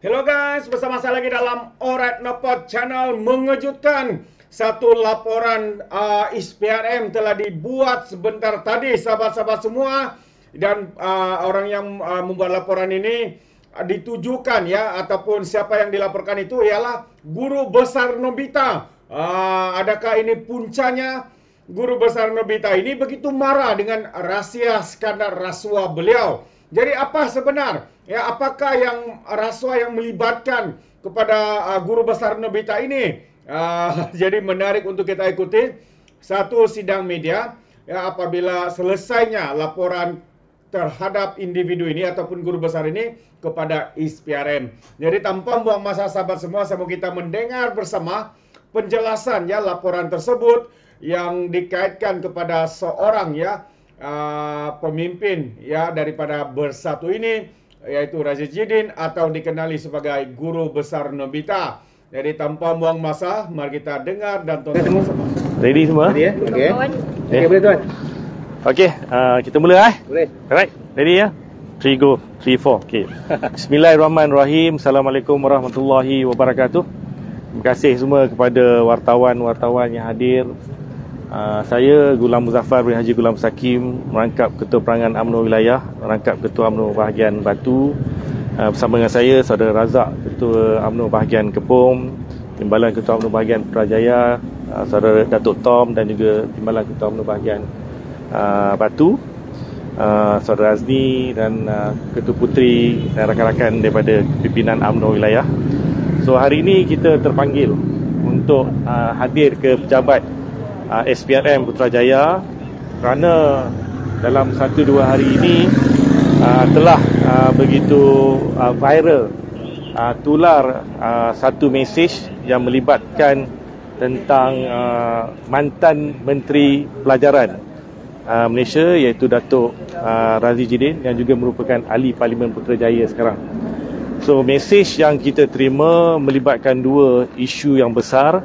Hello guys, bersama saya lagi dalam Alright Nepot Channel mengejutkan satu laporan uh, SPRM telah dibuat sebentar tadi sahabat-sahabat semua dan uh, orang yang uh, membuat laporan ini uh, ditujukan ya ataupun siapa yang dilaporkan itu ialah guru besar Nobita. Uh, adakah ini puncanya guru besar Nobita ini begitu marah dengan rahsia skandal rasuah beliau? Jadi apa sebenar? Ya, apakah yang rasuah yang melibatkan kepada uh, guru besar Nobita ini? Uh, jadi menarik untuk kita ikuti satu sidang media ya apabila selesainya laporan terhadap individu ini ataupun guru besar ini kepada ISPRM. Jadi tanpa buang masa sahabat semua, saya kita mendengar bersama penjelasan ya laporan tersebut yang dikaitkan kepada seorang ya uh, pemimpin ya daripada bersatu ini yaitu Raja Jidin atau dikenali sebagai guru besar Nobita. Jadi tanpa buang masa, mari kita dengar dan tonton semua. Ready semua? Ready ya? Okey. Okay. Okey, boleh tuan. Okey, uh, kita mula eh. Boleh. Alright, ready ya? 3 go, 3 4. Okey. Bismillahirrahmanirrahim. Assalamualaikum warahmatullahi wabarakatuh. Terima kasih semua kepada wartawan-wartawan yang hadir Uh, saya Gulam Muzaffar bin Haji Gulam Sakim merangkap Ketua Perangan UMNO Wilayah, merangkap Ketua UMNO Bahagian Batu. Uh, bersama dengan saya Saudara Razak Ketua UMNO Bahagian Kepom, Timbalan Ketua UMNO Bahagian Putrajaya, uh, Saudara Datuk Tom dan juga Timbalan Ketua UMNO Bahagian uh, Batu. Uh, Saudara Azni dan uh, Ketua Putri dan rakan-rakan daripada pimpinan UMNO Wilayah. So hari ini kita terpanggil untuk uh, hadir ke pejabat uh, SPRM Putrajaya kerana dalam satu dua hari ini uh, telah uh, begitu uh, viral uh, tular uh, satu mesej yang melibatkan tentang uh, mantan Menteri Pelajaran uh, Malaysia iaitu Datuk uh, Razi Jidin yang juga merupakan ahli Parlimen Putrajaya sekarang. So mesej yang kita terima melibatkan dua isu yang besar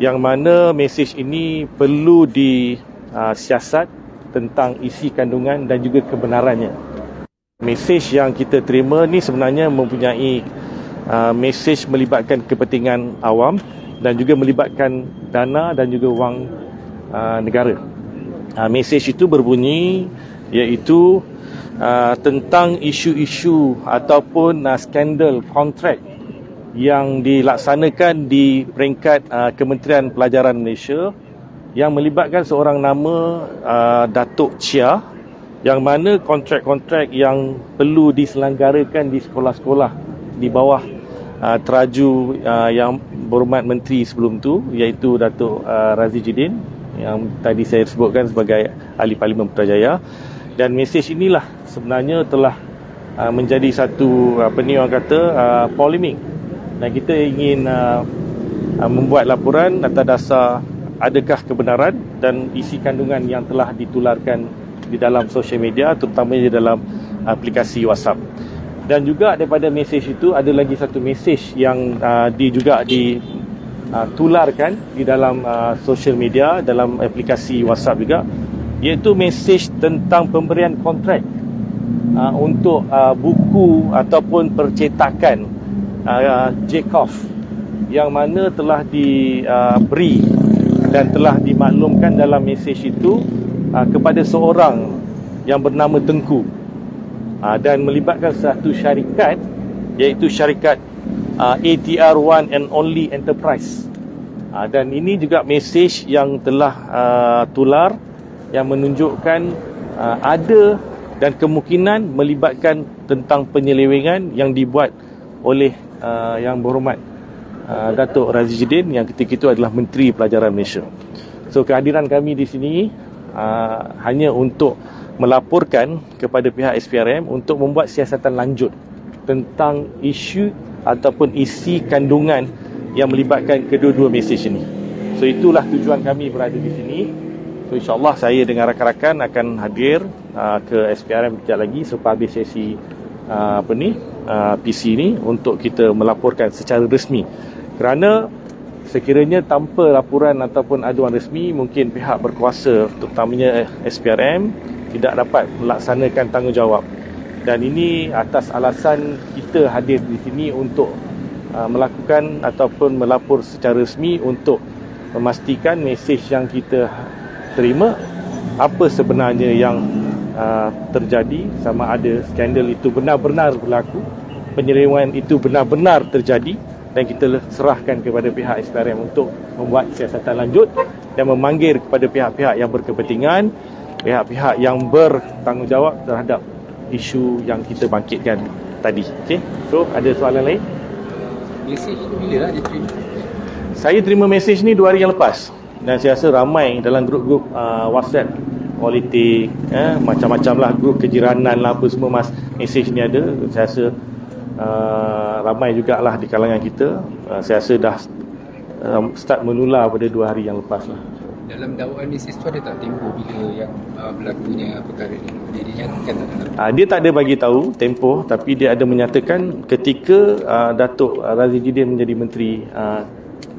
yang mana mesej ini perlu disiasat uh, tentang isi kandungan dan juga kebenarannya. Mesej yang kita terima ni sebenarnya mempunyai uh, mesej melibatkan kepentingan awam dan juga melibatkan dana dan juga wang uh, negara. Mesej itu berbunyi iaitu tentang isu-isu ataupun skandal kontrak yang dilaksanakan di peringkat uh, Kementerian Pelajaran Malaysia yang melibatkan seorang nama uh, Datuk Chia yang mana kontrak-kontrak yang perlu diselenggarakan di sekolah-sekolah di bawah uh, teraju uh, yang berhormat menteri sebelum tu iaitu Datuk uh, Razi Jidin yang tadi saya sebutkan sebagai ahli Parlimen Putrajaya. Dan mesej inilah sebenarnya telah uh, menjadi satu apa ni orang kata uh, polemik dan kita ingin uh, uh, membuat laporan atas dasar adakah kebenaran dan isi kandungan yang telah ditularkan di dalam sosial media terutamanya di dalam aplikasi WhatsApp. Dan juga daripada mesej itu ada lagi satu mesej yang uh, di juga ditularkan uh, di dalam uh, sosial media dalam aplikasi WhatsApp juga iaitu mesej tentang pemberian kontrak uh, untuk uh, buku ataupun percetakan uh, Jacob yang mana telah diberi uh, dan telah dimaklumkan dalam mesej itu uh, kepada seorang yang bernama Tengku. Uh, dan melibatkan satu syarikat iaitu syarikat uh, ATR One and Only Enterprise. Uh, dan ini juga mesej yang telah uh, tular yang menunjukkan uh, ada dan kemungkinan melibatkan tentang penyelewengan yang dibuat oleh uh, yang berhormat uh, Datuk Razidin yang ketika itu adalah Menteri Pelajaran Malaysia. So kehadiran kami di sini uh, hanya untuk melaporkan kepada pihak SPRM untuk membuat siasatan lanjut tentang isu ataupun isi kandungan yang melibatkan kedua-dua mesej ini. So itulah tujuan kami berada di sini. So insyaAllah saya dengan rakan-rakan akan hadir uh, ke SPRM sekejap lagi selepas habis sesi uh, apa ni uh, PC ni untuk kita melaporkan secara resmi. Kerana sekiranya tanpa laporan ataupun aduan resmi mungkin pihak berkuasa terutamanya SPRM tidak dapat melaksanakan tanggungjawab. Dan ini atas alasan kita hadir di sini untuk uh, melakukan ataupun melapor secara resmi untuk memastikan mesej yang kita terima apa sebenarnya yang uh, terjadi sama ada skandal itu benar-benar berlaku penyelewengan itu benar-benar terjadi dan kita serahkan kepada pihak SPRM untuk membuat siasatan lanjut dan memanggil kepada pihak-pihak yang berkepentingan pihak-pihak yang bertanggungjawab terhadap isu yang kita bangkitkan tadi okay? so ada soalan lain mesej bila lah dia terima saya terima mesej ni dua hari yang lepas dan saya rasa ramai dalam grup-grup uh, WhatsApp politik eh, macam-macam lah grup kejiranan lah apa semua mas mesej ni ada. Saya rasa uh, ramai jugalah di kalangan kita. Uh, saya rasa dah uh, start menular pada dua hari yang lepas lah. Dalam dakwaan mesej tu ada tak tempoh bila yang uh, berlakunya perkara ni? Dia dinyatakan tak dalam? Uh, dia tak ada bagi tahu tempoh tapi dia ada menyatakan ketika uh, Datuk uh, Razi Jidin menjadi menteri uh,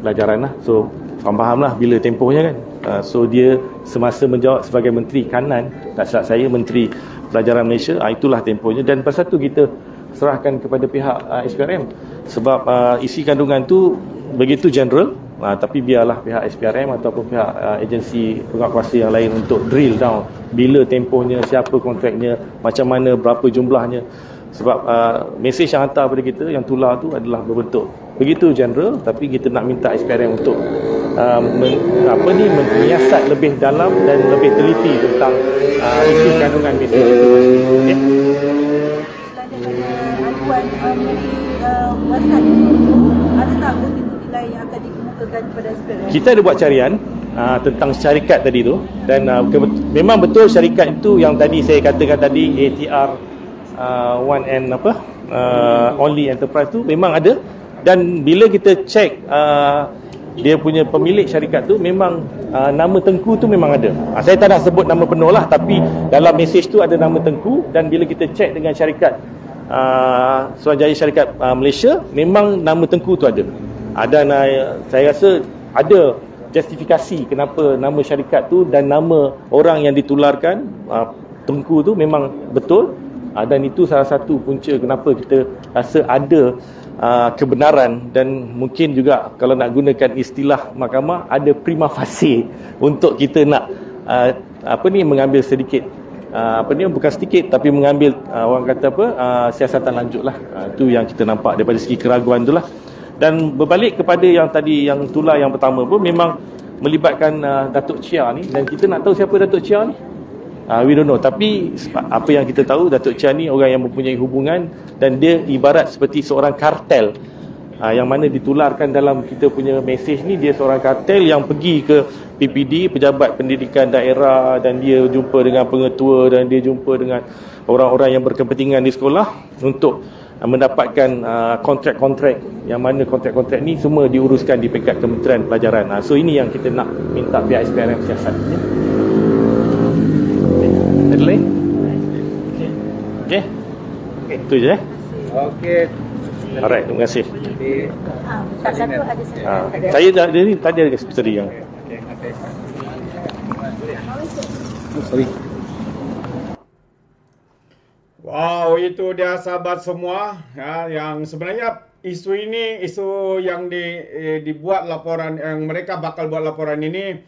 pelajaran lah. So faham-faham lah bila tempohnya kan. Uh, so dia semasa menjawab sebagai menteri kanan, tak silap saya menteri pelajaran Malaysia, uh, itulah tempohnya dan pasal tu kita serahkan kepada pihak uh, SPRM sebab uh, isi kandungan tu begitu general uh, tapi biarlah pihak SPRM ataupun pihak uh, agensi penguatkuasa yang lain untuk drill down bila tempohnya siapa kontraknya macam mana berapa jumlahnya sebab uh, mesej yang hantar pada kita yang tular tu adalah berbentuk begitu general tapi kita nak minta SPRM untuk uh, men, apa ni menyiasat lebih dalam dan lebih teliti tentang uh, isi kandungan mesej itu okay? kita ada buat carian uh, tentang syarikat tadi tu dan uh, memang betul syarikat itu yang tadi saya katakan tadi ATR uh, one and apa uh, only enterprise tu memang ada dan bila kita check uh, dia punya pemilik syarikat tu memang uh, nama Tengku tu memang ada. Uh, saya tak nak sebut nama penuh lah tapi dalam mesej tu ada nama Tengku dan bila kita check dengan syarikat uh, Suruhanjaya Syarikat uh, Malaysia memang nama Tengku tu ada. Ada uh, saya rasa ada justifikasi kenapa nama syarikat tu dan nama orang yang ditularkan uh, Tengku tu memang betul uh, dan itu salah satu punca kenapa kita rasa ada uh, kebenaran dan mungkin juga kalau nak gunakan istilah mahkamah ada prima facie untuk kita nak uh, apa ni mengambil sedikit uh, apa ni bukan sedikit tapi mengambil uh, orang kata apa uh, siasatan lanjut lah uh, itu yang kita nampak daripada segi keraguan tu lah dan berbalik kepada yang tadi yang tular yang pertama pun memang melibatkan uh, Datuk Chia ni. Dan kita nak tahu siapa Datuk Chia ni Uh, we don't know tapi apa yang kita tahu Datuk Chia ni orang yang mempunyai hubungan dan dia ibarat seperti seorang kartel uh, yang mana ditularkan dalam kita punya mesej ni dia seorang kartel yang pergi ke PPD pejabat pendidikan daerah dan dia jumpa dengan pengetua dan dia jumpa dengan orang-orang yang berkepentingan di sekolah untuk uh, mendapatkan kontrak-kontrak yang mana kontrak-kontrak ni semua diuruskan di peringkat Kementerian Pelajaran. Uh, so ini yang kita nak minta pihak SPRM siasat. Ya. Ada lain? Okey. Okey. Itu je eh. okey Alright, terima kasih. jadi Ah, tak satu ada satu. Ha, saya dah dia ni tadi ada tadi yang okey oh, sorry Wow, itu dia sahabat semua ya, yang sebenarnya isu ini isu yang di, eh, dibuat laporan yang mereka bakal buat laporan ini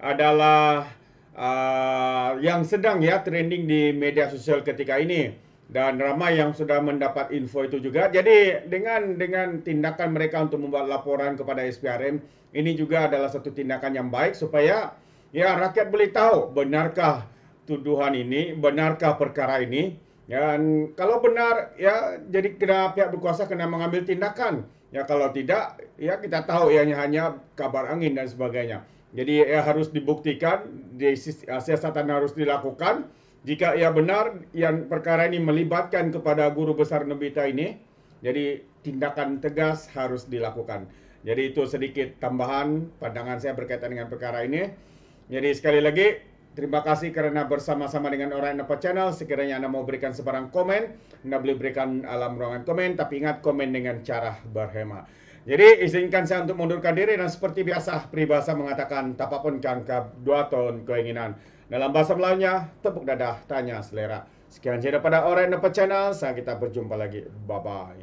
adalah uh, yang sedang ya trending di media sosial ketika ini dan ramai yang sudah mendapat info itu juga. Jadi dengan dengan tindakan mereka untuk membuat laporan kepada SPRM ini juga adalah satu tindakan yang baik supaya ya rakyat boleh tahu benarkah tuduhan ini, benarkah perkara ini. Dan kalau benar ya jadi kena pihak berkuasa kena mengambil tindakan. Ya kalau tidak ya kita tahu ianya hanya kabar angin dan sebagainya. Jadi ya harus dibuktikan, di, siasatan harus dilakukan. Jika ia benar yang perkara ini melibatkan kepada guru besar Nobita ini, jadi tindakan tegas harus dilakukan. Jadi itu sedikit tambahan pandangan saya berkaitan dengan perkara ini. Jadi sekali lagi terima kasih kerana bersama-sama dengan orang Napa Channel. Sekiranya anda mau berikan sebarang komen, anda boleh berikan alam ruangan komen. Tapi ingat komen dengan cara berhemat. Jadi izinkan saya untuk mundurkan diri dan seperti biasa peribahasa mengatakan tapapun kangkap dua tahun keinginan. Dalam bahasa Melayunya, tepuk dadah, tanya selera. Sekian saja daripada Alright Nampak Channel. Sampai kita berjumpa lagi. Bye-bye.